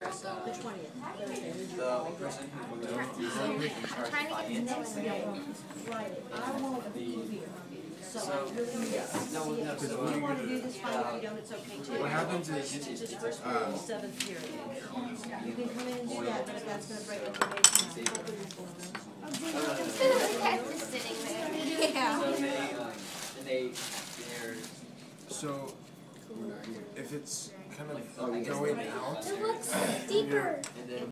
The twentieth, The moved is in charge of finance today. Friday, I won't be here. So I really need to. If you wanna do this, fine, if you don't, it's okay too. What happens It's is, just first seventh period. You can come in and do that, but if that's gonna break up the for them. Just sitting there. So so, if it's kind of going out, It looks deeper. And then